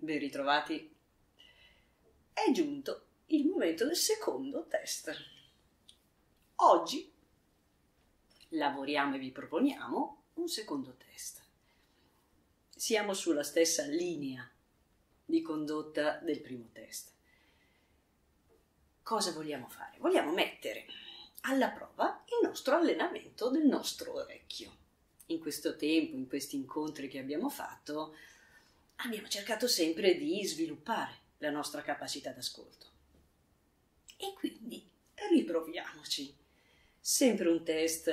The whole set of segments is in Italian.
ben ritrovati. È giunto il momento del secondo test. Oggi lavoriamo e vi proponiamo un secondo test. Siamo sulla stessa linea di condotta del primo test. Cosa vogliamo fare? Vogliamo mettere alla prova il nostro allenamento del nostro orecchio. In questo tempo, in questi incontri che abbiamo fatto, abbiamo cercato sempre di sviluppare la nostra capacità d'ascolto. E quindi riproviamoci. Sempre un test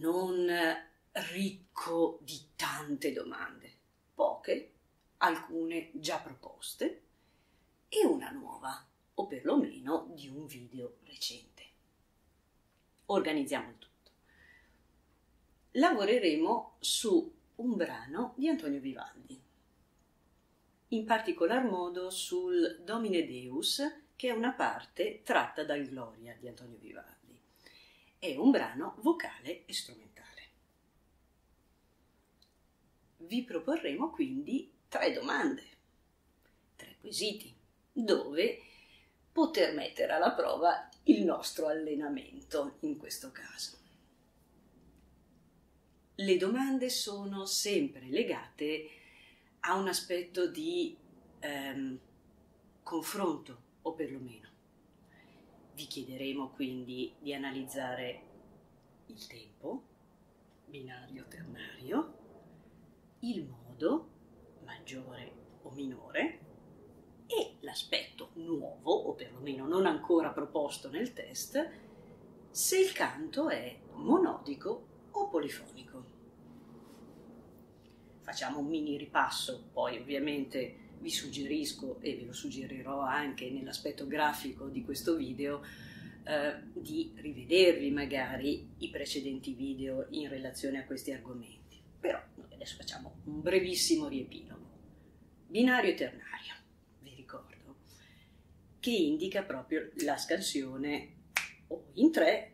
non ricco di tante domande, poche, alcune già proposte e una nuova, o perlomeno di un video recente. Organizziamo il tutto. Lavoreremo su un brano di Antonio Vivaldi in particolar modo sul Domine Deus, che è una parte tratta dal Gloria di Antonio Vivaldi. È un brano vocale e strumentale. Vi proporremo quindi tre domande, tre quesiti, dove poter mettere alla prova il nostro allenamento in questo caso. Le domande sono sempre legate ha un aspetto di ehm, confronto, o perlomeno. Vi chiederemo quindi di analizzare il tempo, binario ternario, il modo, maggiore o minore, e l'aspetto nuovo, o perlomeno non ancora proposto nel test, se il canto è monodico o polifonico facciamo un mini ripasso, poi ovviamente vi suggerisco e ve lo suggerirò anche nell'aspetto grafico di questo video eh, di rivedervi magari i precedenti video in relazione a questi argomenti. Però adesso facciamo un brevissimo riepilogo. Binario e ternario, vi ricordo, che indica proprio la scansione o in tre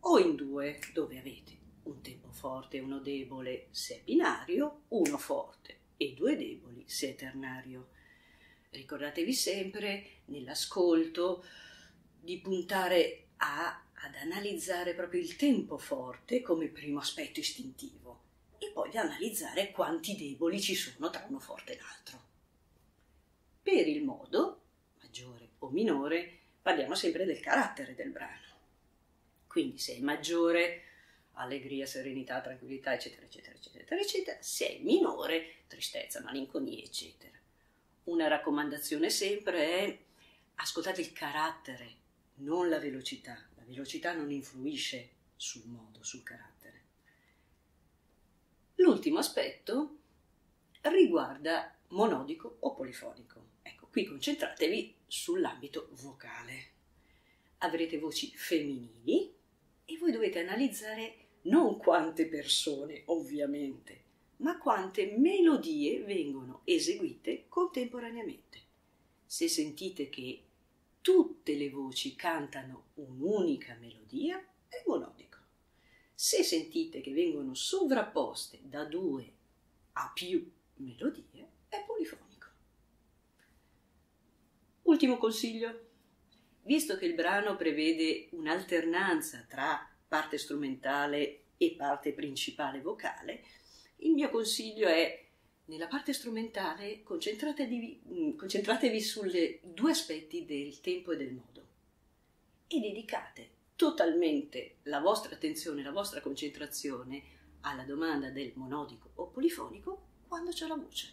o in due dove avete un tempo forte e uno debole se è binario, uno forte e due deboli se è ternario. Ricordatevi sempre nell'ascolto di puntare a, ad analizzare proprio il tempo forte come primo aspetto istintivo e poi di analizzare quanti deboli ci sono tra uno forte e l'altro. Per il modo, maggiore o minore, parliamo sempre del carattere del brano. Quindi se è maggiore allegria, serenità, tranquillità, eccetera, eccetera, eccetera, eccetera. Se è minore, tristezza, malinconia, eccetera. Una raccomandazione sempre è ascoltate il carattere, non la velocità. La velocità non influisce sul modo, sul carattere. L'ultimo aspetto riguarda monodico o polifonico. Ecco, qui concentratevi sull'ambito vocale. Avrete voci femminili e voi dovete analizzare non quante persone, ovviamente, ma quante melodie vengono eseguite contemporaneamente. Se sentite che tutte le voci cantano un'unica melodia, è monodico. Se sentite che vengono sovrapposte da due a più melodie, è polifonico. Ultimo consiglio. Visto che il brano prevede un'alternanza tra parte strumentale e parte principale vocale, il mio consiglio è nella parte strumentale concentratevi, mm, concentratevi sui due aspetti del tempo e del modo e dedicate totalmente la vostra attenzione, la vostra concentrazione alla domanda del monodico o polifonico quando c'è la voce.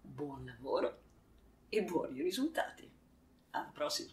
Buon lavoro e buoni risultati. Alla prossima!